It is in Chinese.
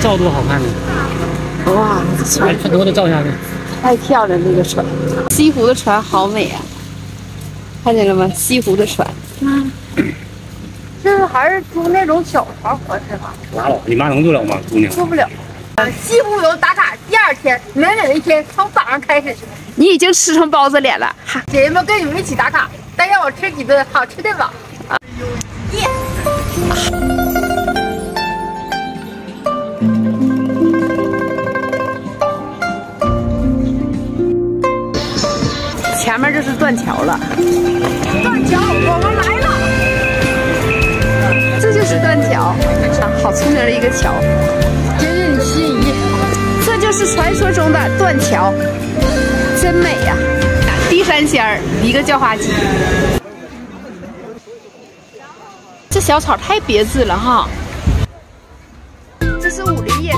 照多好看呢！哇，这船很多都照下去。太漂亮，那个船，西湖的船好美啊！看见了吗？西湖的船。嗯，就是还是租那种小船合适吧？拉倒，你妈能做了吗，姑娘？做不了。呃，西湖游打卡第二天，美美的一天，从早上开始。你已经吃成包子脸了，哈！姐姐们跟你们一起打卡，再让我吃几顿好吃的吧。耶！前面就是断桥了。断桥，我们来了！这就是断桥啊，好出名的一个桥，真任心仪。这就是传说中的断桥，真美呀！地三鲜儿，一个叫花鸡。这小草太别致了哈！这是武林夜